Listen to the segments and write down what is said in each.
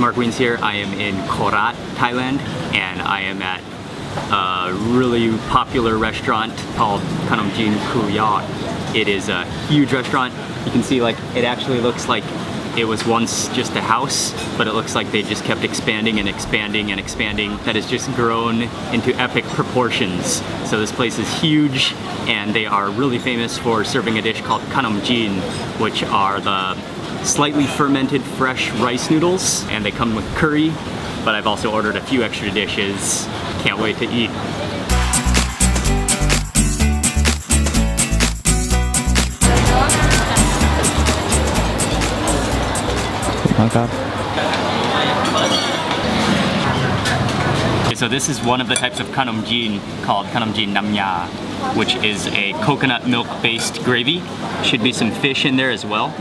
Mark Wiens here. I am in Korat, Thailand, and I am at a really popular restaurant called Khanomjin Kuyat. It is a huge restaurant. You can see like it actually looks like it was once just a house, but it looks like they just kept expanding and expanding and expanding. That has just grown into epic proportions. So this place is huge, and they are really famous for serving a dish called Khanomjin, which are the slightly fermented fresh rice noodles, and they come with curry, but I've also ordered a few extra dishes. Can't wait to eat. Okay, so this is one of the types of khanomjin called khanomjin namya, which is a coconut milk based gravy. Should be some fish in there as well.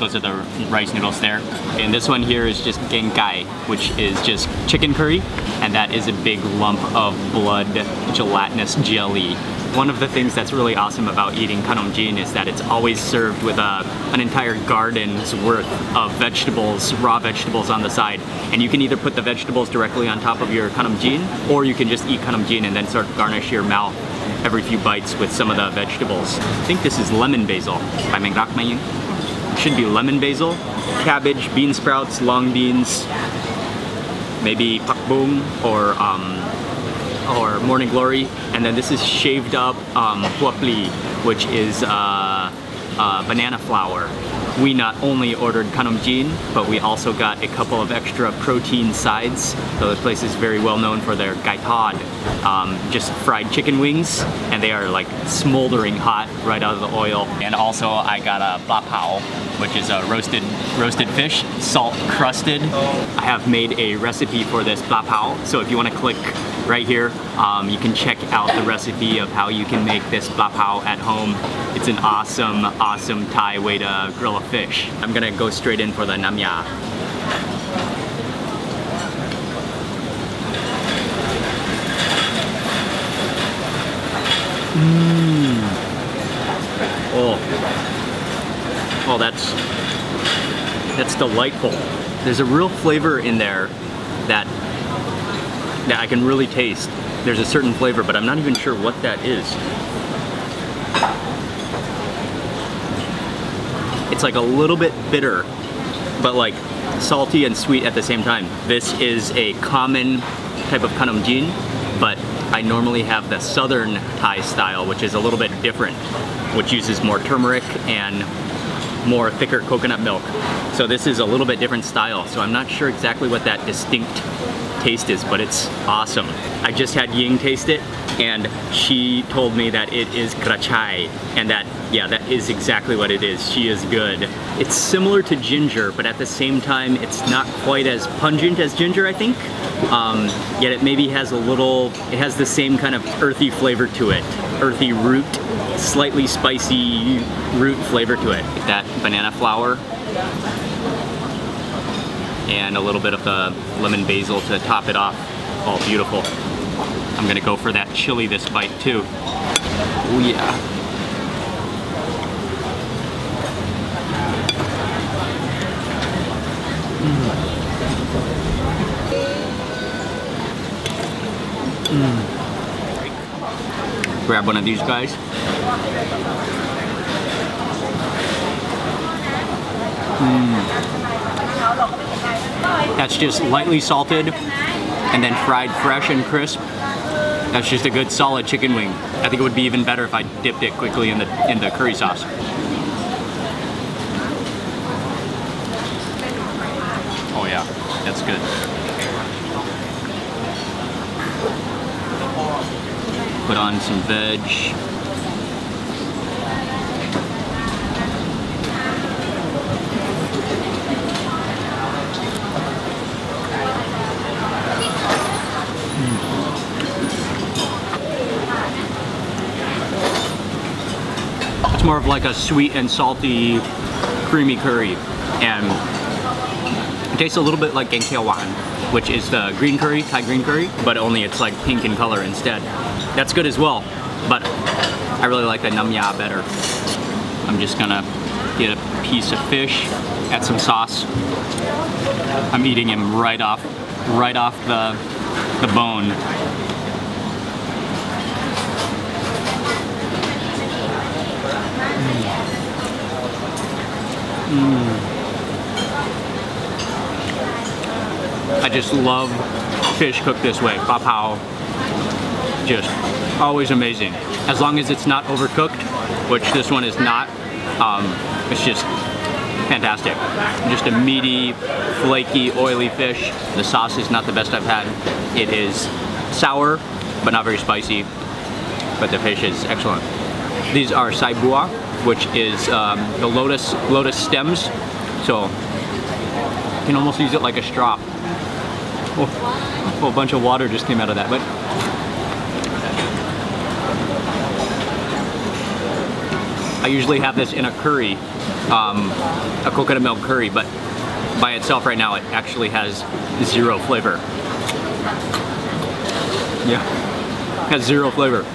Those are the rice noodles there. And this one here is just genkai, which is just chicken curry, and that is a big lump of blood gelatinous jelly. One of the things that's really awesome about eating khanomjin is that it's always served with a, an entire garden's worth of vegetables, raw vegetables on the side. And you can either put the vegetables directly on top of your khanomjin, or you can just eat khanomjin and then sort of garnish your mouth every few bites with some of the vegetables. I think this is lemon basil by Mengrak Maying should be lemon basil, cabbage, bean sprouts, long beans, maybe pak bum or um, or morning glory, and then this is shaved up um, huapli, which is uh, uh, banana flour. We not only ordered khanomjin, but we also got a couple of extra protein sides. So this place is very well known for their gai tod, um, just fried chicken wings, and they are like smoldering hot right out of the oil. And also I got a bla pao, which is a roasted roasted fish, salt crusted. I have made a recipe for this bla pao, so if you want to click right here. Um, you can check out the recipe of how you can make this bla pao at home. It's an awesome, awesome Thai way to grill a fish. I'm gonna go straight in for the namya. Mmm. Oh. Oh, that's that's delightful. There's a real flavor in there that that I can really taste. There's a certain flavor, but I'm not even sure what that is. It's like a little bit bitter, but like salty and sweet at the same time. This is a common type of khanomjin, but I normally have the southern Thai style, which is a little bit different, which uses more turmeric and more thicker coconut milk. So this is a little bit different style, so I'm not sure exactly what that distinct taste is, but it's awesome. I just had Ying taste it, and she told me that it is krachai, and that, yeah, that is exactly what it is. She is good. It's similar to ginger, but at the same time, it's not quite as pungent as ginger, I think. Um, yet it maybe has a little, it has the same kind of earthy flavor to it. Earthy root, slightly spicy root flavor to it. That banana flour and a little bit of the lemon basil to top it off. All beautiful. I'm gonna go for that chili this bite too. Oh yeah. Mm. Grab one of these guys. Mm. That's just lightly salted and then fried fresh and crisp. That's just a good solid chicken wing. I think it would be even better if I dipped it quickly in the in the curry sauce. Oh yeah, that's good. Put on some veg. More of like a sweet and salty, creamy curry. And it tastes a little bit like Wan, which is the green curry, Thai green curry, but only it's like pink in color instead. That's good as well, but I really like the Namya better. I'm just gonna get a piece of fish, add some sauce. I'm eating him right off, right off the, the bone. Mm. I just love fish cooked this way. Ba pao. Just always amazing. As long as it's not overcooked, which this one is not, um, it's just fantastic. Just a meaty, flaky, oily fish. The sauce is not the best I've had. It is sour, but not very spicy, but the fish is excellent. These are sai bua, which is um, the lotus lotus stems. So you can almost use it like a straw. Oh, a bunch of water just came out of that, but I usually have this in a curry, um, a coconut milk curry, but by itself right now it actually has zero flavor. Yeah, has zero flavor.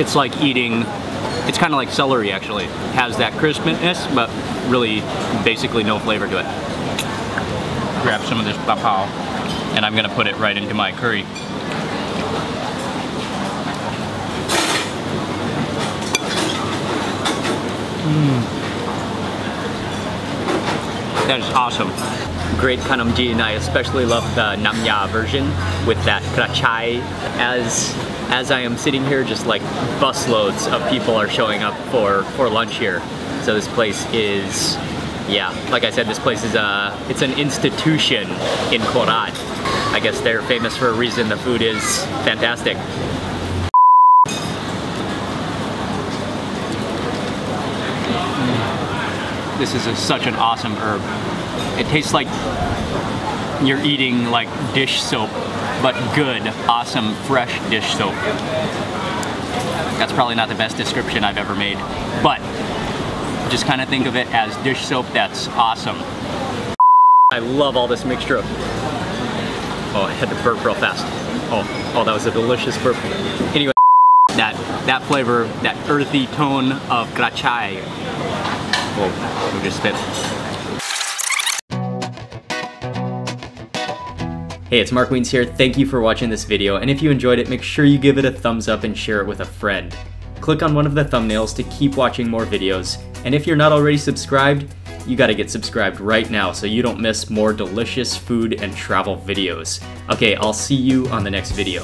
It's like eating, it's kind of like celery actually. It has that crispness, but really basically no flavor to it. Grab some of this papao, and I'm gonna put it right into my curry. Mm. That is awesome. Great khanomjin. I especially love the namya version with that krachai. As as I am sitting here, just like busloads of people are showing up for for lunch here. So this place is, yeah, like I said, this place is a it's an institution in Korat. I guess they're famous for a reason. The food is fantastic. This is a, such an awesome herb. It tastes like you're eating like dish soap, but good, awesome, fresh dish soap. That's probably not the best description I've ever made, but just kind of think of it as dish soap that's awesome. I love all this mixture of, oh, I had to burp real fast. Oh, oh, that was a delicious burp. Anyway, that, that flavor, that earthy tone of krachai. well, we just spit. Hey, it's Mark Wiens here. Thank you for watching this video, and if you enjoyed it, make sure you give it a thumbs up and share it with a friend. Click on one of the thumbnails to keep watching more videos, and if you're not already subscribed, you gotta get subscribed right now so you don't miss more delicious food and travel videos. Okay, I'll see you on the next video.